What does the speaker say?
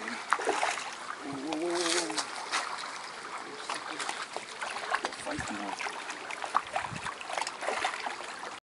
Whoa, whoa, whoa, whoa. Fight now.